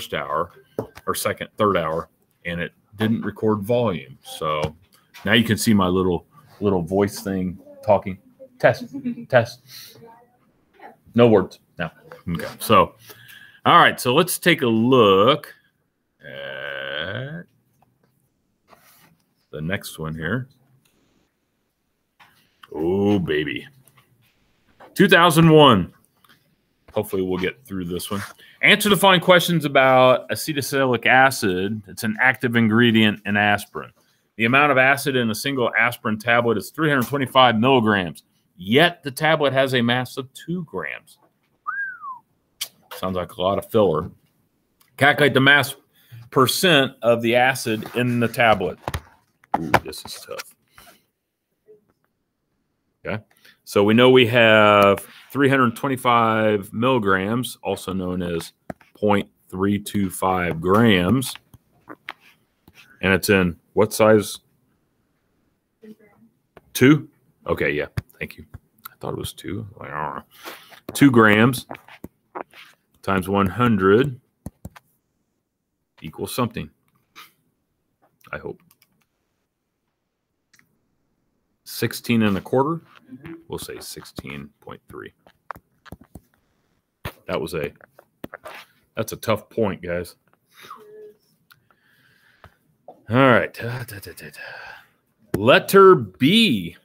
first hour or second, third hour, and it didn't record volume. So now you can see my little little voice thing talking. Test, test. No words. No. Okay. So, all right. So let's take a look at the next one here. Oh, baby. 2001. Hopefully, we'll get through this one. Answer the following questions about acetylsalicylic acid. It's an active ingredient in aspirin. The amount of acid in a single aspirin tablet is 325 milligrams, yet the tablet has a mass of two grams. Sounds like a lot of filler. Calculate the mass percent of the acid in the tablet. Ooh, this is tough. Okay. So we know we have 325 milligrams, also known as 0.325 grams. And it's in what size? Two? Okay, yeah. Thank you. I thought it was two. Like, two grams times 100 equals something. I hope. 16 and a quarter. We'll say 16.3. That was a that's a tough point, guys. All right. Letter B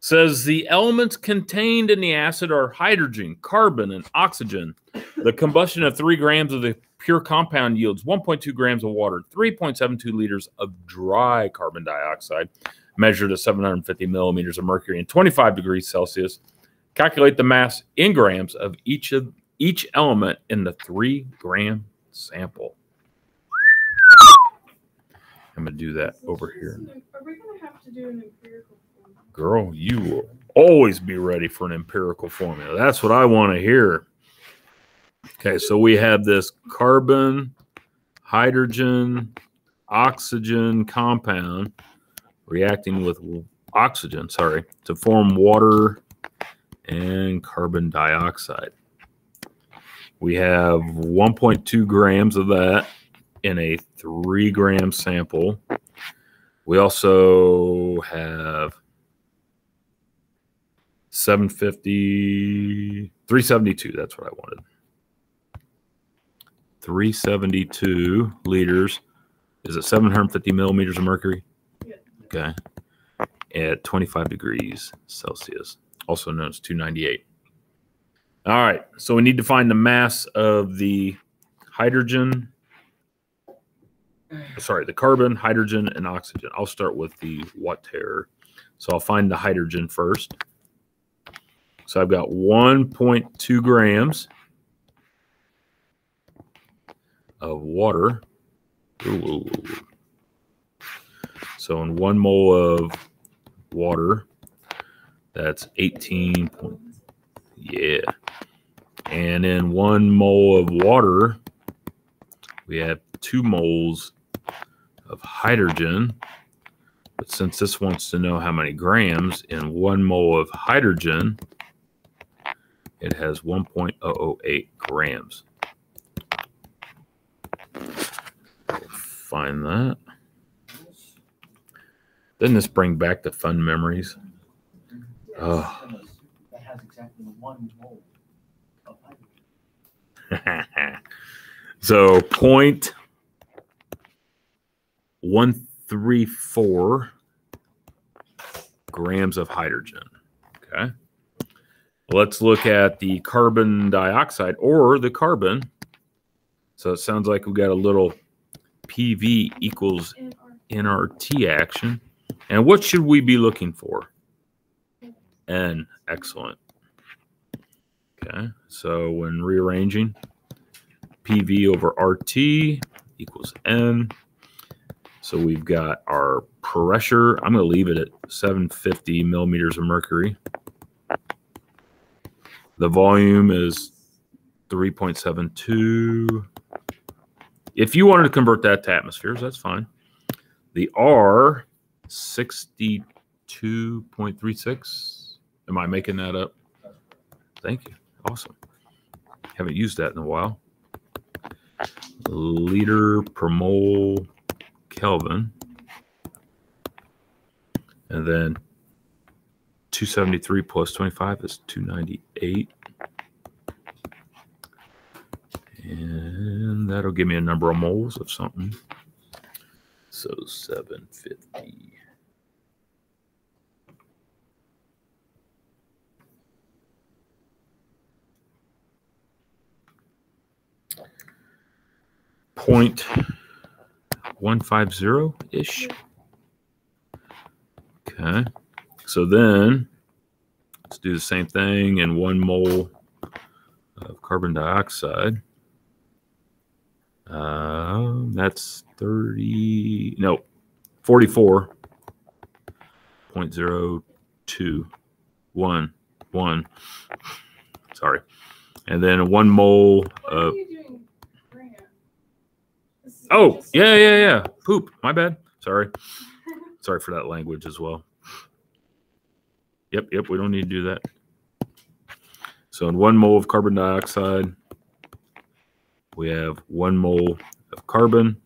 says the elements contained in the acid are hydrogen, carbon, and oxygen. The combustion of three grams of the pure compound yields 1.2 grams of water, 3.72 liters of dry carbon dioxide, measured at 750 millimeters of mercury and 25 degrees Celsius. Calculate the mass in grams of each of each element in the three gram sample. I'm gonna do that over here. Are we gonna have to do an empirical? Girl, you will always be ready for an empirical formula. That's what I want to hear. Okay, so we have this carbon, hydrogen, oxygen compound reacting with oxygen, sorry, to form water and carbon dioxide. We have 1.2 grams of that in a three gram sample. We also have 750, 372. That's what I wanted. 372 liters. Is it 750 millimeters of mercury? Okay. At 25 degrees Celsius, also known as 298. All right. So we need to find the mass of the hydrogen. Sorry, the carbon, hydrogen, and oxygen. I'll start with the water. So I'll find the hydrogen first. So I've got 1.2 grams of water. Ooh, ooh, ooh. So in one mole of water, that's 18. Point, yeah. And in one mole of water, we have two moles of hydrogen. But since this wants to know how many grams in one mole of hydrogen, it has 1.008 grams. Find that. Doesn't this bring back the fun memories? Oh. So point one three four grams of hydrogen. Okay. Let's look at the carbon dioxide or the carbon. So it sounds like we've got a little PV equals NRT action. And what should we be looking for? N. Excellent. Okay. So when rearranging, PV over RT equals N. So we've got our pressure. I'm going to leave it at 750 millimeters of mercury. The volume is 3.72. If you wanted to convert that to atmospheres, that's fine. The R, 62.36. Am I making that up? Thank you. Awesome. Haven't used that in a while. liter per mole Kelvin. And then 273 plus 25 is 298. And that'll give me a number of moles of something. So 750. Point one five zero ish. Okay. So then let's do the same thing in one mole of carbon dioxide. Uh, that's 30, no, 44.02. One, one. Sorry. And then one mole of, are you doing grant? This is oh, yeah, yeah, yeah. Poop. My bad. Sorry. Sorry for that language as well. Yep, yep, we don't need to do that. So in one mole of carbon dioxide, we have one mole of carbon.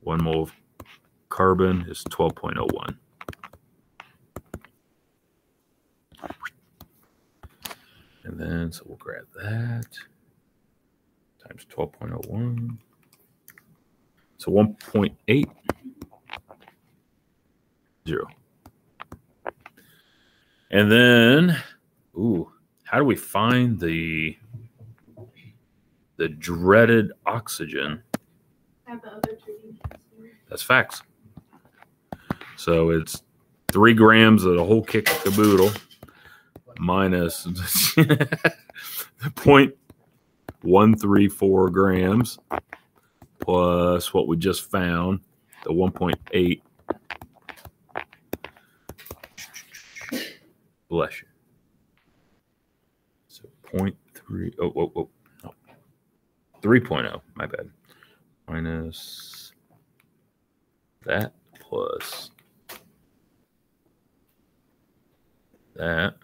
One mole of carbon is 12.01. And then, so we'll grab that times 12.01. So 1.8 zero. And then, ooh, how do we find the the dreaded oxygen? Have the other two details. That's facts. So it's three grams of the whole kick of caboodle minus the point one three four grams plus what we just found, the one point eight. Bless you. So point three oh oh oh no. 3.0, my bad. Minus that plus that.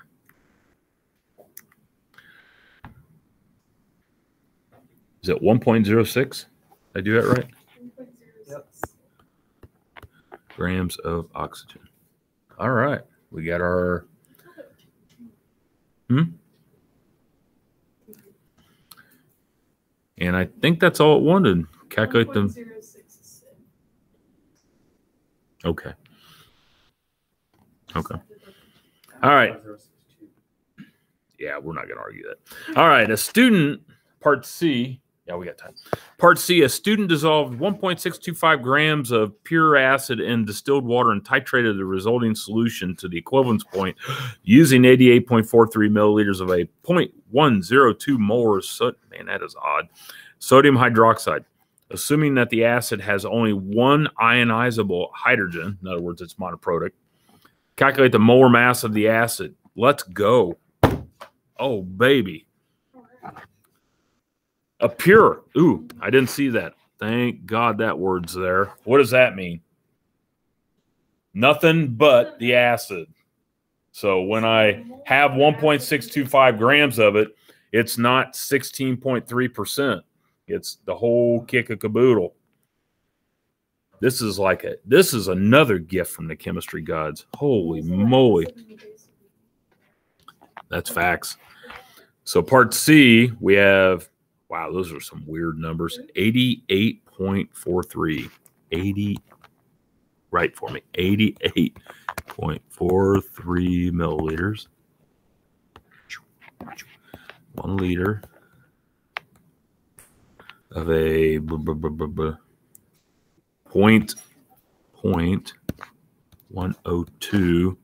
Is it 1.06? I do that right? 1.06. Grams of oxygen. All right. We got our. Hmm? And I think that's all it wanted. Calculate them. 1.06 is six. Okay. Okay. All right. Yeah, we're not going to argue that. All right. A student, part C. Yeah, we got time. Part C, a student dissolved 1.625 grams of pure acid in distilled water and titrated the resulting solution to the equivalence point using 88.43 milliliters of a 0.102 molar so man, that is odd. Sodium hydroxide. Assuming that the acid has only one ionizable hydrogen, in other words, it's monoprotic, calculate the molar mass of the acid. Let's go. Oh, baby. A pure. Ooh, I didn't see that. Thank God that word's there. What does that mean? Nothing but the acid. So when I have 1.625 grams of it, it's not 16.3%. It's the whole kick of caboodle. This is like a this is another gift from the chemistry gods. Holy moly. That's facts. So part C, we have wow, those are some weird numbers. Mm-hmm. 88.43. 80 right for me. 88.43 milliliters. One liter of a blah, blah, blah, blah, blah, point point one oh two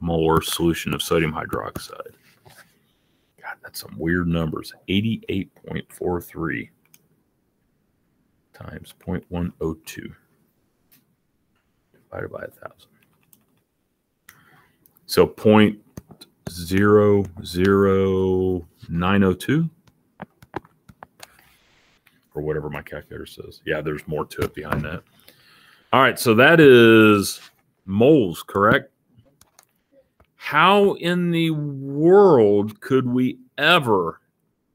molar solution of sodium hydroxide. That's some weird numbers. 88.43 times 0.102 divided by a thousand. So point zero zero nine oh two or whatever my calculator says. Yeah, there's more to it behind that. All right, so that is moles, correct? How in the world could we ever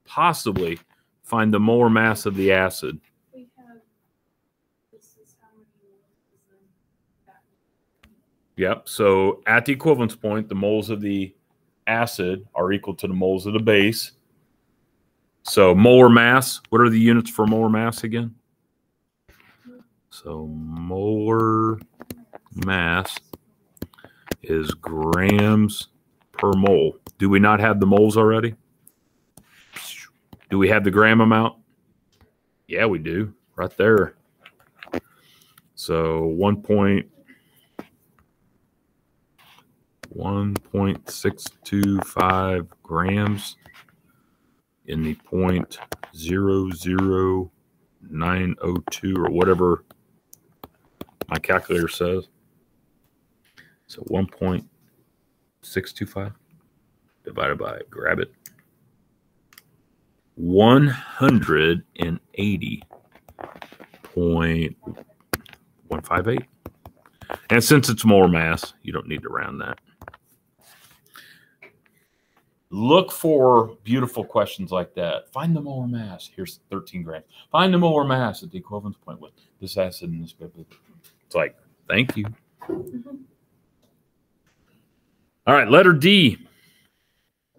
possibly find the molar mass of the acid. We have, this is how many moles is in that. Yep. So at the equivalence point, the moles of the acid are equal to the moles of the base. So molar mass, what are the units for molar mass again? So molar mass is grams per mole. Do we not have the moles already? Do we have the gram amount? Yeah, we do. Right there. So one point one point six two five grams in the point zero zero nine oh two or whatever my calculator says. So one point six two five divided by grab it. One hundred and since it's more mass, you don't need to round that. Look for beautiful questions like that. Find the molar mass. Here's 13 grams. Find the molar mass at the equivalence point with this acid and this. It's like, thank you. Mm-hmm. All right, letter D.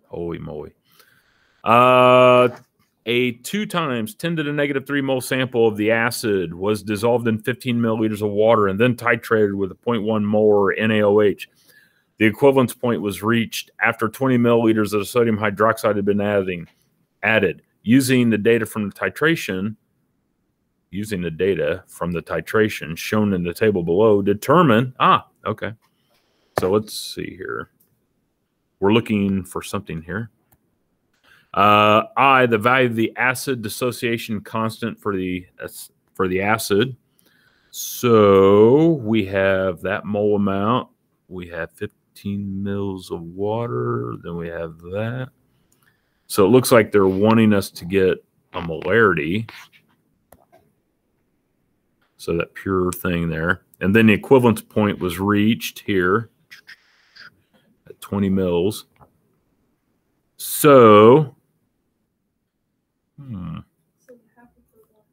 Holy moly. Uh, a two times 10 to the negative three mole sample of the acid was dissolved in 15 milliliters of water and then titrated with a 0.1 molar NaOH. The equivalence point was reached after 20 milliliters of sodium hydroxide had been adding, added. Using the data from the titration, using the data from the titration shown in the table below, determine. Ah, okay. So let's see here. We're looking for something here. Uh, I, the value of the acid dissociation constant for the for the acid. So we have that mole amount. We have 15 mils of water. Then we have that. So it looks like they're wanting us to get a molarity. So that pure thing there. And then the equivalence point was reached here 20 mils. So, hmm, So the half equivalent.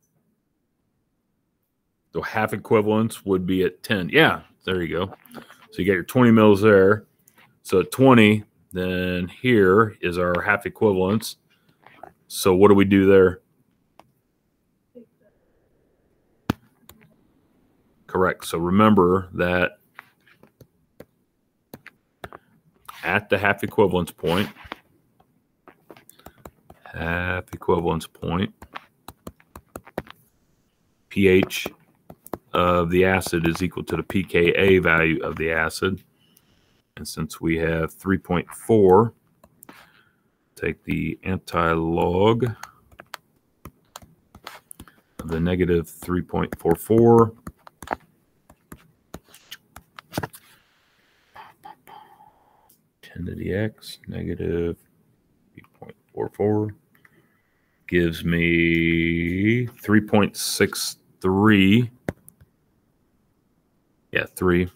the half equivalence would be at 10. Yeah, there you go. So you got your 20 mils there. So at 20, then here is our half equivalence. So what do we do there? Correct. So remember that at the half equivalence point, half equivalence point, pH of the acid is equal to the pKa value of the acid. And since we have 3.4, take the anti-log of the negative 3.44 10 to the x negative 8.44 gives me 3.63 yeah 3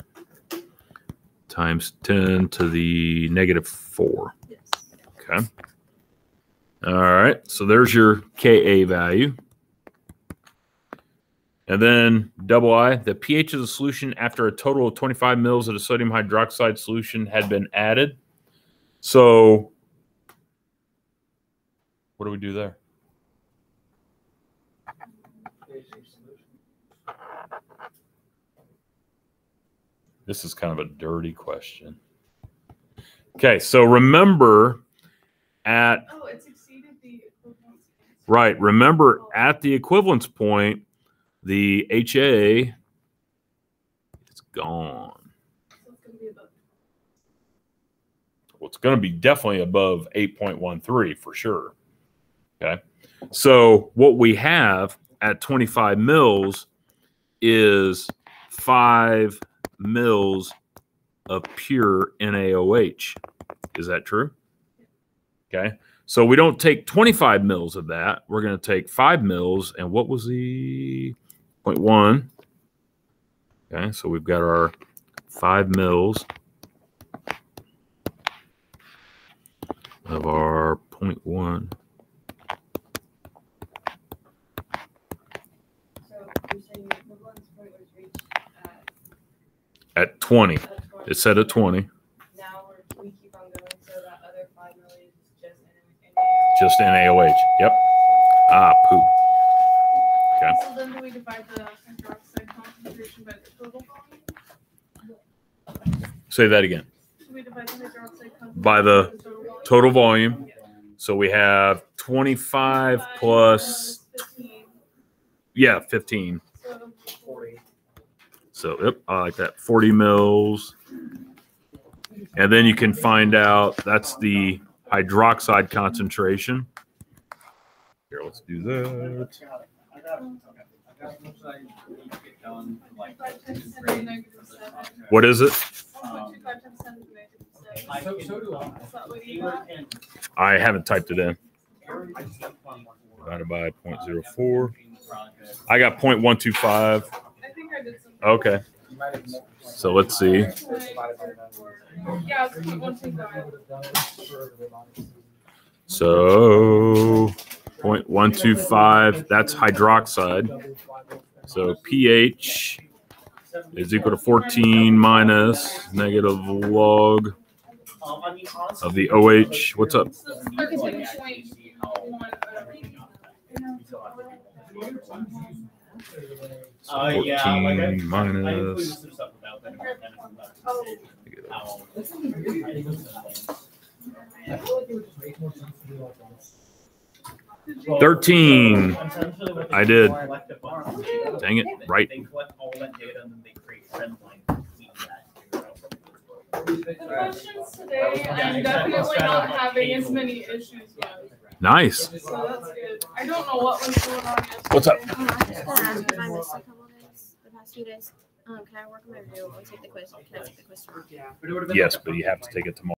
times 10 to the negative 4 Yes. okay all right so there's your ka value and then double I, the pH of the solution after a total of 25 mils of the sodium hydroxide solution had been added. So, what do we do there? This is kind of a dirty question. Okay, so remember at Oh, it's exceeded the equivalence. right, remember at the equivalence point, the HA is gone. So it's gonna be about well, it's going to be definitely above 8.13 for sure. Okay. So what we have at 25 mils is five mils of pure NaOH. Is that true? Okay. So we don't take 25 mils of that. We're going to take five mils. And what was the 0.1? Okay. So we've got our five mils of our 0.1 you're saying the equivalence point was reached at, At 20. at twenty. It's set at 20, Now we're, we keep on going, so that other five million is just in, in. just in AOH. Yep. Ah, poop. Okay. So then do we divide the hydroxide concentration by the total volume? Say that again. Should we divide the hydroxide concentration? By the total volume? So we have 25 plus, minus 15, yeah, 15. so yep, I like that. 40 mils. And then you can find out that's the hydroxide concentration. Here, let's do that. What is it? Um, I I. Haven't typed it in. Divided by Uh, 0.04. I got 0.125. I think I did something. Okay. So let's see. So 0.125, that's hydroxide. So pH is equal to 14 minus negative log of the OH. What's up? So it's thirteen point one, Uh, yeah, like I, 14 I minus. some stuff about that. How- Well, 13. essentially what they I did. Dang it, right. The questions today, I'm definitely not having as many issues with, Nice. so that's good. I don't know what was going on yesterday. What's up? Um, I just wanna ask if I missed a couple days, the past few days. Um, can I work on my review or take the quiz? Can I take the quiz tomorrow? Yes, but you have to take it tomorrow.